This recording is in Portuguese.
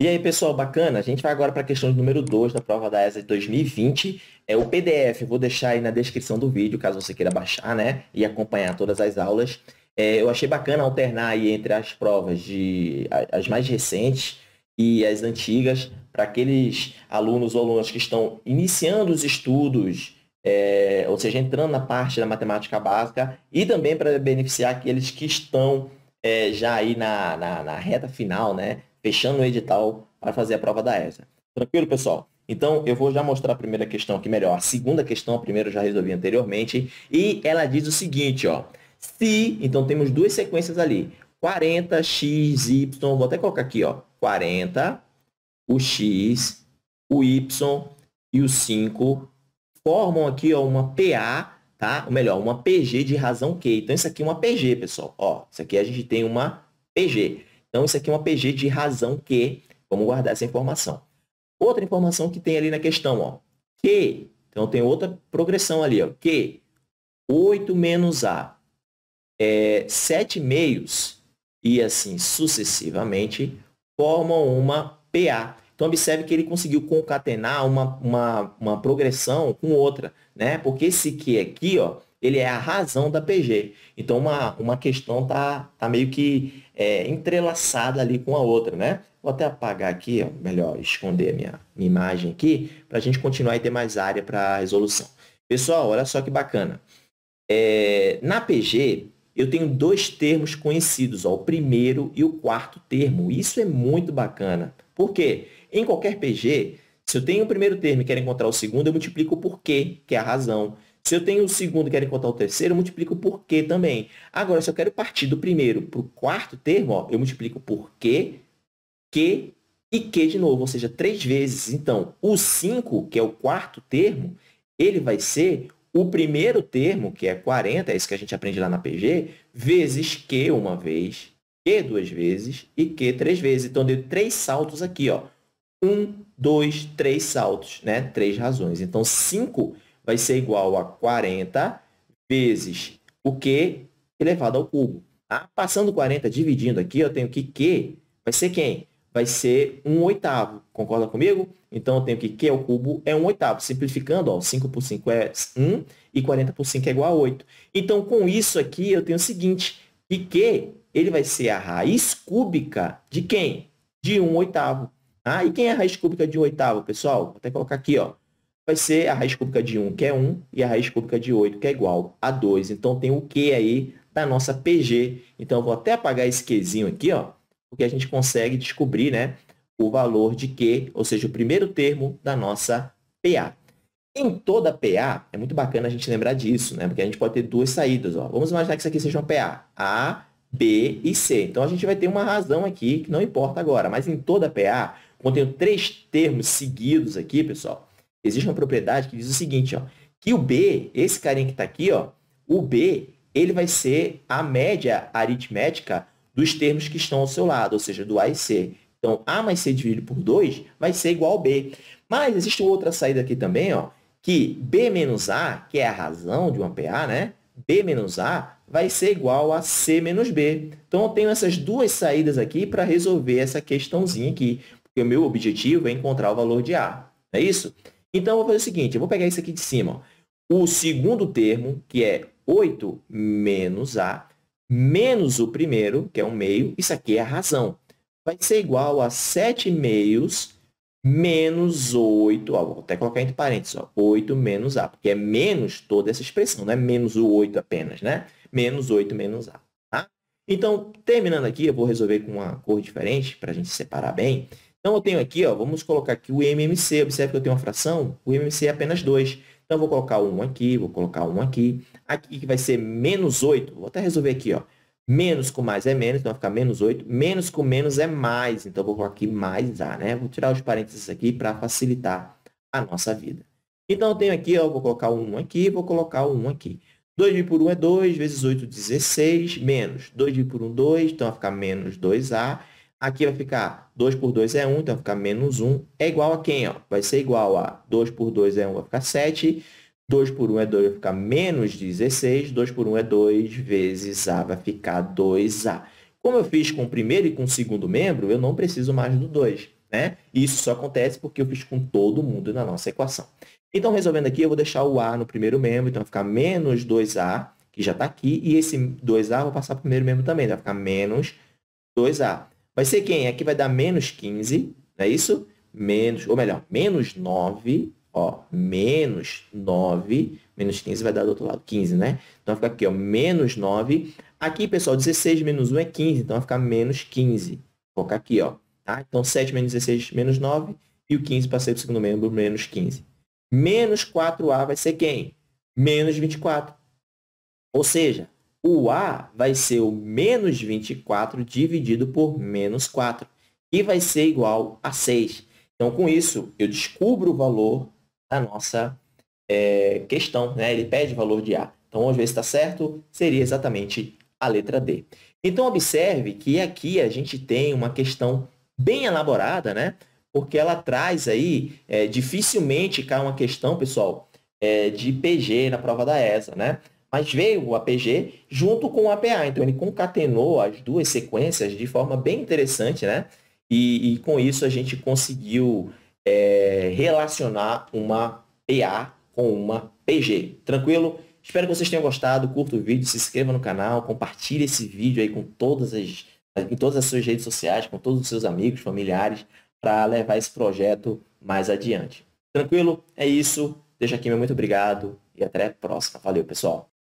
E aí, pessoal, bacana? A gente vai agora para a questão número 2 da prova da ESA de 2020. É o PDF, vou deixar aí na descrição do vídeo, caso você queira baixar, né? E acompanhar todas as aulas. É, eu achei bacana alternar aí entre as provas de as mais recentes e as antigas, para aqueles alunos ou alunas que estão iniciando os estudos, é, ou seja, entrando na parte da matemática básica, e também para beneficiar aqueles que estão é, já aí na, na, na reta final, né? Fechando o edital para fazer a prova da ESA. Tranquilo, pessoal? Então, eu vou já mostrar a primeira questão aqui melhor. A segunda questão, a primeira eu já resolvi anteriormente. E ela diz o seguinte, ó. Se, então temos duas sequências ali. 40, x, y, vou até colocar aqui, ó. 40, o x, o y e o 5 formam aqui, ó, uma PA, tá? Ou melhor, uma PG de razão Q. Então, isso aqui é uma PG, pessoal. Ó, isso aqui a gente tem uma PG. Então, isso aqui é uma PG de razão que, vamos guardar essa informação. Outra informação que tem ali na questão, ó, que, então tem outra progressão ali, ó, que 8 menos A é 7 meios e assim sucessivamente formam uma PA. Então, observe que ele conseguiu concatenar uma, uma, uma progressão com outra, né? Porque esse que aqui, ó, ele é a razão da PG. Então, uma, uma questão tá, tá meio que é, entrelaçada ali com a outra, né? Vou até apagar aqui, ó, melhor esconder a minha, minha imagem aqui, para a gente continuar e ter mais área para resolução. Pessoal, olha só que bacana. É, na PG, eu tenho dois termos conhecidos, ó, o primeiro e o quarto termo. Isso é muito bacana. Por quê? Em qualquer PG, se eu tenho o primeiro termo e quero encontrar o segundo, eu multiplico por quê, que é a razão. Se eu tenho o segundo e quero encontrar o terceiro, eu multiplico por quê também. Agora, se eu quero partir do primeiro para o quarto termo, ó, eu multiplico por quê, que e que de novo, ou seja, três vezes. Então, o 5, que é o quarto termo, ele vai ser o primeiro termo, que é 40, é isso que a gente aprende lá na PG, vezes que uma vez, que duas vezes e que três vezes. Então, deu três saltos aqui, ó. Um, dois, três saltos, né? Três razões. Então, 5 vai ser igual a 40 vezes o Q elevado ao cubo. Tá? Passando 40, dividindo aqui, eu tenho que Q vai ser quem? Vai ser 1 oitavo. Concorda comigo? Então, eu tenho que Q ao cubo é 1 oitavo. Simplificando, ó, 5 por 5 é 1 e 40 por 5 é igual a 8. Então, com isso aqui, eu tenho o seguinte, que Q ele vai ser a raiz cúbica de quem? De 1 oitavo. Ah, e quem é a raiz cúbica de 1 oitavo, pessoal? Vou até colocar aqui, ó vai ser a raiz cúbica de 1, que é 1, e a raiz cúbica de 8, que é igual a 2. Então, tem o Q aí da nossa PG. Então, eu vou até apagar esse Qzinho aqui, ó, porque a gente consegue descobrir né, o valor de Q, ou seja, o primeiro termo da nossa PA. Em toda PA, é muito bacana a gente lembrar disso, né? Porque a gente pode ter duas saídas. Ó. Vamos imaginar que isso aqui seja uma PA. A, B e C. Então, a gente vai ter uma razão aqui que não importa agora. Mas em toda PA, quando eu tenho três termos seguidos aqui, pessoal, existe uma propriedade que diz o seguinte, ó, que o B, esse carinha que está aqui, ó, o B, ele vai ser a média aritmética dos termos que estão ao seu lado, ou seja, do A e C. Então, A mais C dividido por 2 vai ser igual ao B. Mas existe outra saída aqui também, ó, que B menos A, que é a razão de uma PA, né? B menos A vai ser igual a C menos B. Então, eu tenho essas duas saídas aqui para resolver essa questãozinha aqui, porque o meu objetivo é encontrar o valor de A. É isso? Então, eu vou fazer o seguinte, eu vou pegar isso aqui de cima. O segundo termo, que é 8 menos A, menos o primeiro, que é um meio, isso aqui é a razão. Vai ser igual a 7 meios menos 8, ó, vou até colocar entre parênteses, ó, 8 menos A, porque é menos toda essa expressão, não é menos o 8 apenas, né? Menos 8 menos A. Tá? Então, terminando aqui, eu vou resolver com uma cor diferente, para a gente separar bem. Então, eu tenho aqui, ó, vamos colocar aqui o MMC. Observe que eu tenho uma fração, o MMC é apenas 2. Então, eu vou colocar um aqui, vou colocar um aqui. Aqui que vai ser menos 8. Vou até resolver aqui, ó. Menos com mais é menos, então vai ficar menos 8. Menos com menos é mais, então eu vou colocar aqui mais A, né? Vou tirar os parênteses aqui para facilitar a nossa vida. Então, eu tenho aqui, ó, vou colocar um aqui, vou colocar um aqui. 2 dividido por 1 é 2, vezes 8, 16, menos 2 dividido por 1, 2, então vai ficar menos 2A. Aqui vai ficar 2 por 2 é 1, então vai ficar menos 1. É igual a quem? Ó? Vai ser igual a 2 por 2 é 1, vai ficar 7. 2 por 1 é 2, vai ficar menos 16. 2 por 1 é 2, vezes A vai ficar 2A. Como eu fiz com o primeiro e com o segundo membro, eu não preciso mais do 2. né? Isso só acontece porque eu fiz com todo mundo na nossa equação. Então, resolvendo aqui, eu vou deixar o A no primeiro membro, então vai ficar menos 2A, que já está aqui, e esse 2A eu vou passar para o primeiro membro também, então vai ficar menos 2A. Vai ser quem? Aqui vai dar menos 15, não é isso? Menos, ou melhor, menos 9, ó, menos 9, menos 15 vai dar do outro lado, 15, né? Então vai ficar aqui, ó, menos 9. Aqui, pessoal, 16 menos 1 é 15, então vai ficar menos 15. Vou colocar aqui, ó, tá? Então 7 menos 16, menos 9, e o 15 passei para o segundo membro, menos 15. Menos 4A vai ser quem? Menos 24. Ou seja, o A vai ser o menos 24 dividido por menos 4, que vai ser igual a 6. Então, com isso, eu descubro o valor da nossa é, questão. Né? Ele pede valor de A. Então, vamos ver se está certo. Seria exatamente a letra D. Então, observe que aqui a gente tem uma questão bem elaborada, né? porque ela traz aí, é, dificilmente cai uma questão, pessoal, é, de PG na prova da ESA, né? Mas veio o APG junto com o APA, então ele concatenou as duas sequências de forma bem interessante, né? E, e com isso a gente conseguiu é, relacionar uma PA com uma PG. Tranquilo? Espero que vocês tenham gostado, curta o vídeo, se inscreva no canal, compartilhe esse vídeo aí com todas as, em todas as suas redes sociais, com todos os seus amigos, familiares, para levar esse projeto mais adiante. Tranquilo? É isso. Deixa aqui meu muito obrigado e até a próxima. Valeu, pessoal.